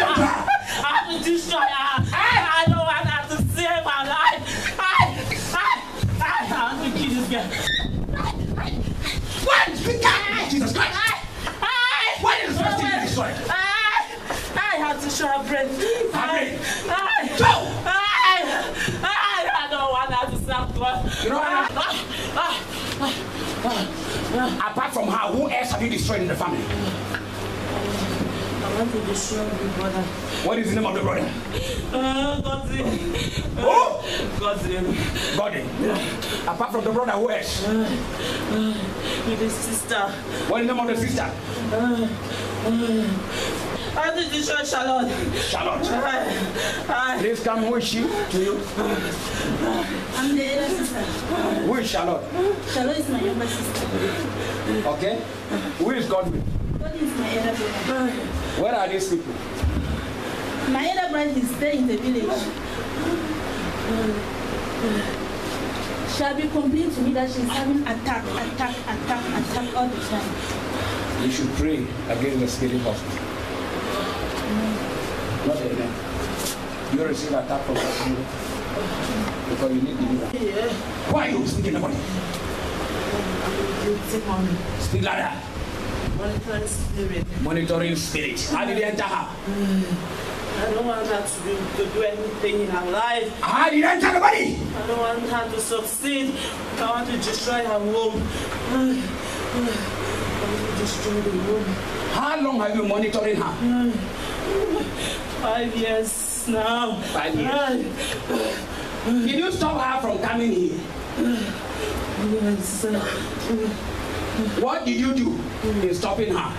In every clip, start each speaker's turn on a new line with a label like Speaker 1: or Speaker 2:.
Speaker 1: I've been destroyed. I, I, I know I have to save my life. I, I, I, I, to kill this got.
Speaker 2: What? You got Jesus Christ. I,
Speaker 1: I, what is the destroyed? I, I have to show bread. I, I, go. I, I, I know I have to save God. You ah, ah, ah,
Speaker 2: apart from her, who else have you destroyed in the family?
Speaker 1: Want to destroy you, brother.
Speaker 2: What is the name of the brother?
Speaker 1: Uh, God's in. Who? Uh, God's in.
Speaker 2: Body. Apart from the brother, who else? Uh,
Speaker 1: uh, With his sister.
Speaker 2: What is the name of the sister?
Speaker 1: I want to destroy Charlotte. Charlotte. I, I, Please
Speaker 2: come. Who is she to you?
Speaker 3: I'm the elder sister.
Speaker 1: Who
Speaker 2: is Charlotte?
Speaker 3: Charlotte is my younger sister.
Speaker 2: Okay. Who is Godwin?
Speaker 3: God is my elder
Speaker 1: brother.
Speaker 2: Where are these people?
Speaker 3: My elder brother is there in the village. Shall be complaining to me that she's having attack, attack, attack, attack all the time.
Speaker 2: You should pray against the spirit hospital. Not amen. You receive attack from the spirit because you need deliverance.
Speaker 1: yeah.
Speaker 2: Why are you speaking about it?
Speaker 1: You take
Speaker 2: mommy.
Speaker 1: Monitoring spirit.
Speaker 2: Monitoring spirit. How did you enter her?
Speaker 1: Hmm. I don't want her to do, to do anything in her life.
Speaker 2: How did you enter the body?
Speaker 1: I don't want her to succeed. I want to destroy her womb. I want to destroy the womb.
Speaker 2: How long have you been monitoring
Speaker 1: her? Five years now. Five years. Did
Speaker 2: you stop her from coming here?
Speaker 1: Yes.
Speaker 2: What did you do in stopping her?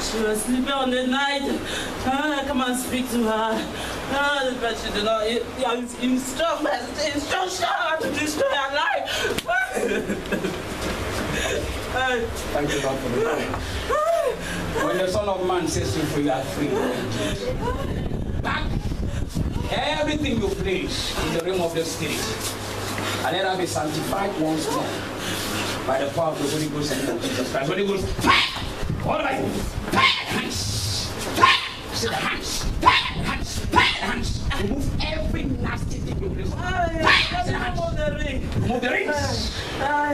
Speaker 1: She was sleeping on the night. Ah, I come and speak to her. Ah, but she did not. Instruct me, instruct her to destroy her life. Ah,
Speaker 2: Thank you, God, for the. When the Son of Man says you free, you are free. Back everything you place in the realm of the Spirit. And let her be sanctified once more by the power of the Holy Ghost and of Jesus Christ. Holy Ghost! All right, hands! See the hands, hands, hands. Remove every nasty thing you place. ah, See the hands.
Speaker 1: Remove the rings. Ah,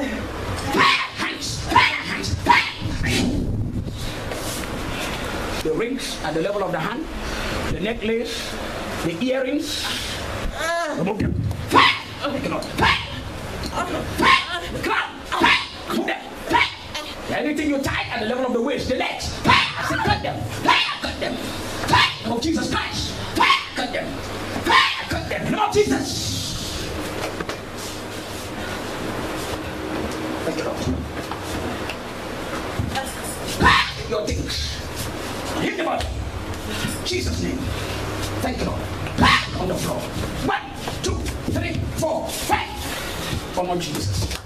Speaker 2: hands, hands! The rings at the level of the hand, the necklace, the earrings, remove them. Anything you tie at the level of the waist, the legs! I said cut them. Cut them. Of oh, Jesus Christ. Cut them. Cut them. Of Jesus. It out. Fire! Your things. Hit the body. Jesus' name. Thank you, Lord. On the floor. One, three, four, five. Come on, Jesus.